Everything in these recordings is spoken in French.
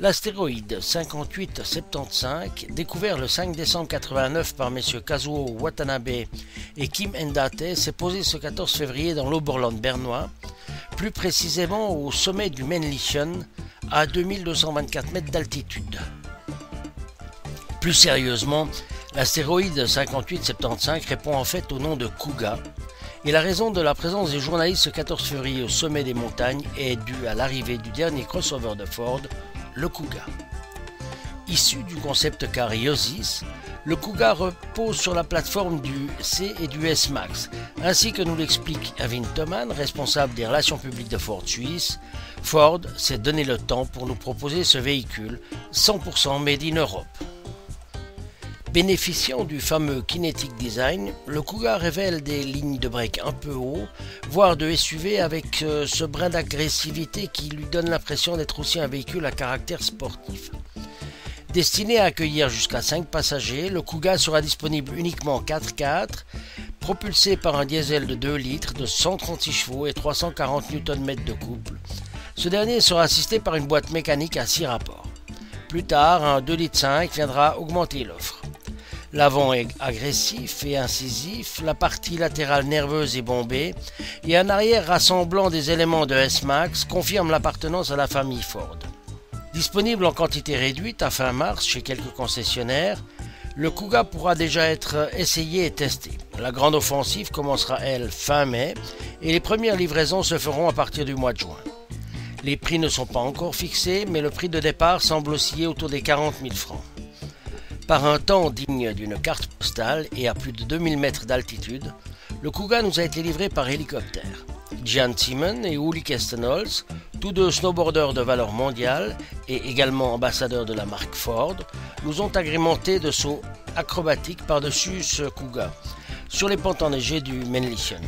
L'astéroïde 5875, découvert le 5 décembre 89 par messieurs Kazuo Watanabe et Kim Endate, s'est posé ce 14 février dans l'Oberland bernois, plus précisément au sommet du Männlichen, à 2224 mètres d'altitude. Plus sérieusement, l'astéroïde 5875 répond en fait au nom de Kuga, et la raison de la présence des journalistes ce 14 février au sommet des montagnes est due à l'arrivée du dernier crossover de Ford, le Kuga. Issu du concept car Yosis, le Kuga repose sur la plateforme du C et du S Max, ainsi que nous l'explique Avin Thoman, responsable des relations publiques de Ford Suisse. Ford s'est donné le temps pour nous proposer ce véhicule 100% made in Europe. Bénéficiant du fameux kinetic design, le Kuga révèle des lignes de break un peu haut, voire de SUV avec euh, ce brin d'agressivité qui lui donne l'impression d'être aussi un véhicule à caractère sportif. Destiné à accueillir jusqu'à 5 passagers, le Kuga sera disponible uniquement 4x4, propulsé par un diesel de 2 litres de 136 chevaux et 340 Nm de couple. Ce dernier sera assisté par une boîte mécanique à 6 rapports. Plus tard, un 2 litres 5 viendra augmenter l'offre. L'avant est agressif et incisif, la partie latérale nerveuse et bombée, et un arrière rassemblant des éléments de S-Max confirme l'appartenance à la famille Ford. Disponible en quantité réduite à fin mars chez quelques concessionnaires, le Kuga pourra déjà être essayé et testé. La grande offensive commencera, elle, fin mai, et les premières livraisons se feront à partir du mois de juin. Les prix ne sont pas encore fixés, mais le prix de départ semble osciller autour des 40 000 francs. Par un temps digne d'une carte postale et à plus de 2000 mètres d'altitude, le Kuga nous a été livré par hélicoptère. Jan Simon et Uli Kestenholz, tous deux snowboarders de valeur mondiale et également ambassadeurs de la marque Ford, nous ont agrémenté de sauts acrobatiques par-dessus ce Kuga, sur les pentes enneigées du Männlichen.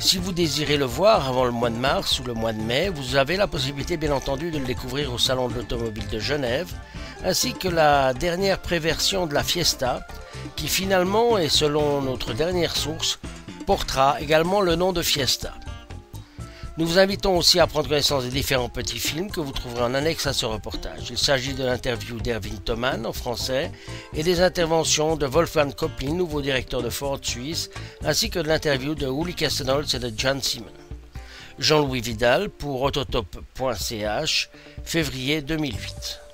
Si vous désirez le voir avant le mois de mars ou le mois de mai, vous avez la possibilité bien entendu de le découvrir au Salon de l'Automobile de Genève, ainsi que la dernière préversion de la Fiesta, qui finalement, et selon notre dernière source, portera également le nom de Fiesta. Nous vous invitons aussi à prendre connaissance des différents petits films que vous trouverez en annexe à ce reportage. Il s'agit de l'interview d'Erwin Thoman en français et des interventions de Wolfgang Koplin, nouveau directeur de Ford Suisse, ainsi que de l'interview de Uli Kestenholz et de John Simon. Jean-Louis Vidal pour autotop.ch, février 2008.